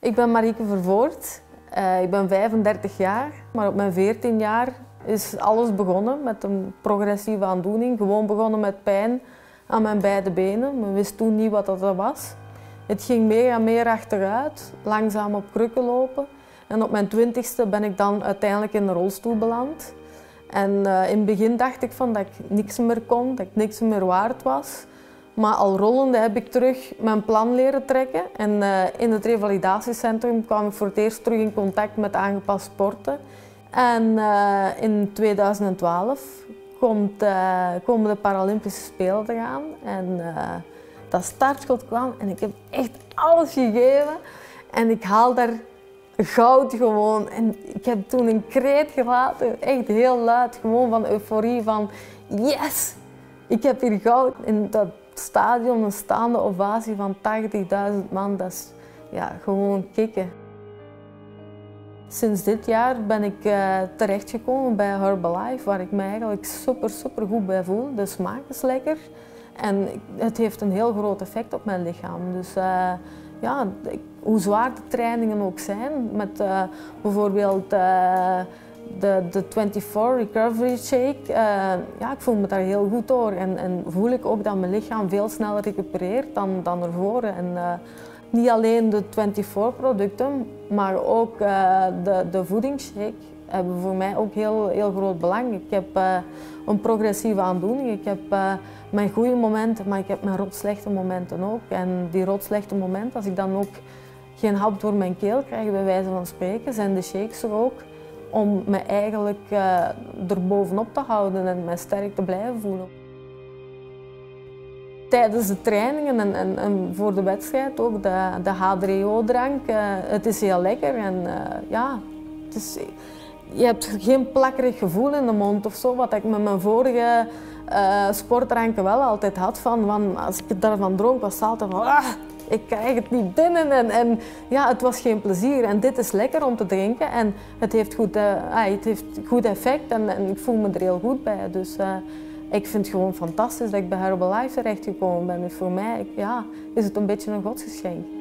Ik ben Marieke Vervoort. Uh, ik ben 35 jaar, maar op mijn 14 jaar is alles begonnen met een progressieve aandoening. Gewoon begonnen met pijn aan mijn beide benen. Men wist toen niet wat dat was. Het ging meer en meer achteruit, langzaam op krukken lopen. En op mijn twintigste ben ik dan uiteindelijk in de rolstoel beland. En uh, in het begin dacht ik van dat ik niks meer kon, dat ik niks meer waard was. Maar al rollende heb ik terug mijn plan leren trekken. En uh, in het revalidatiecentrum kwam ik voor het eerst terug in contact met aangepast sporten. En uh, in 2012 komt, komen de Paralympische Spelen eraan. En dat startschot kwam en ik heb echt alles gegeven. En ik haal daar goud gewoon. En ik heb toen een kreet gelaten, echt heel luid, gewoon van euforie van yes, ik heb hier goud. In dat stadion een staande ovatie van 80.000 man, dat is ja, gewoon kicken. Sinds dit jaar ben ik uh, terechtgekomen bij Herbalife, waar ik me eigenlijk super, super goed bij voel. De smaak is lekker en het heeft een heel groot effect op mijn lichaam. Dus uh, ja, hoe zwaar de trainingen ook zijn, met uh, bijvoorbeeld de, de 24 Recovery Shake, ja, ik voel me daar heel goed door. En, en, voel ik ook dat mijn lichaam veel sneller recupereert dan, dan ervoor. En, niet alleen de 24 producten, maar ook de, de voedingsshake hebben voor mij ook heel, heel groot belang. Ik heb een progressieve aandoening. Ik heb mijn goede momenten, maar ik heb mijn rotslechte momenten ook. En die rotslechte momenten, als ik dan ook geen hap door mijn keel krijg, bij wijze van spreken, zijn de shakes er ook om me eigenlijk uh, er bovenop te houden en me sterk te blijven voelen. Tijdens de trainingen en, en, voor de wedstrijd ook de, de H3O-drank, het is heel lekker en ja, het is, je hebt geen plakkerig gevoel in de mond of zo, wat ik met mijn vorige uh, sportdranken wel altijd had. Van, van, als ik daarvan dronk, was het altijd van, ah, ik krijg het niet binnen. En, en, ja, het was geen plezier. En dit is lekker om te drinken en het heeft goed, uh, het heeft goed effect en, ik voel me er heel goed bij. Dus uh, ik vind het gewoon fantastisch dat ik bij Herbalife terechtgekomen ben. Voor mij ja, is het een beetje een godsgeschenk.